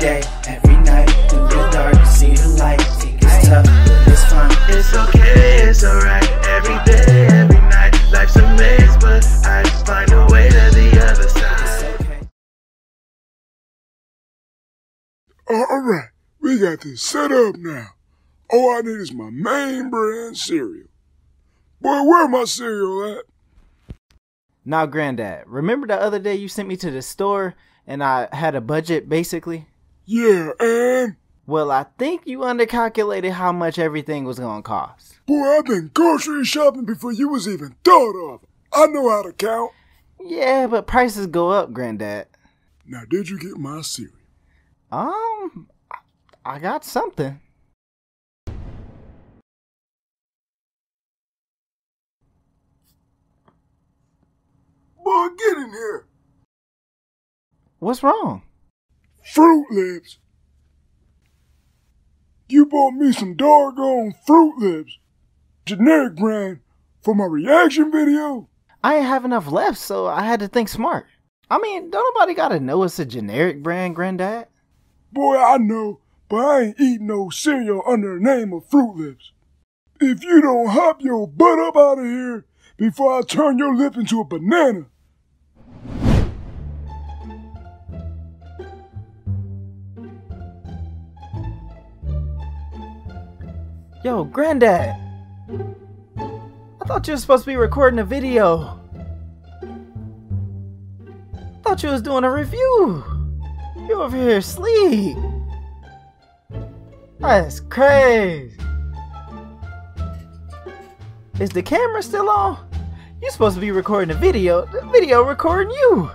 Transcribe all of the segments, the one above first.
day, every night, through the dark, see the light. It's tough, but it's fine. It's okay, it's alright. Every day, every night, life's a maze, but I just find a way to the other It's side. okay. Alright, we got this set up now. All I need is my main brand cereal. Boy, where my cereal at? Now, Granddad, remember the other day you sent me to the store and I had a budget basically? Yeah, and Well, I think you undercalculated how much everything was gonna cost. boy, I've been grocery shopping before you was even thought of. I know how to count. Yeah, but prices go up, Granddad. Now, did you get my cereal? Um, I got something. Get in here. What's wrong? Fruit Lips. You bought me some doggone Fruit Lips. Generic brand for my reaction video. I ain't have enough left, so I had to think smart. I mean, don't nobody gotta know it's a generic brand, Granddad. Boy, I know, but I ain't eating no cereal under the name of Fruit Lips. If you don't hop your butt up out of here before I turn your lip into a banana. Yo, Granddad! I thought you were supposed to be recording a video. thought you was doing a review. You over here asleep. That's crazy. Is the camera still on? You're supposed to be recording a video. The video recording you.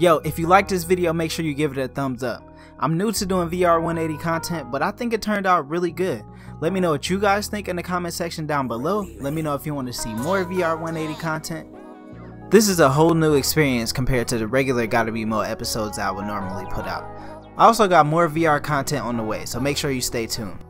Yo, if you liked this video, make sure you give it a thumbs up. I'm new to doing VR 180 content, but I think it turned out really good. Let me know what you guys think in the comment section down below. Let me know if you want to see more VR 180 content. This is a whole new experience compared to the regular Gotta Be Mo episodes I would normally put out. I also got more VR content on the way, so make sure you stay tuned.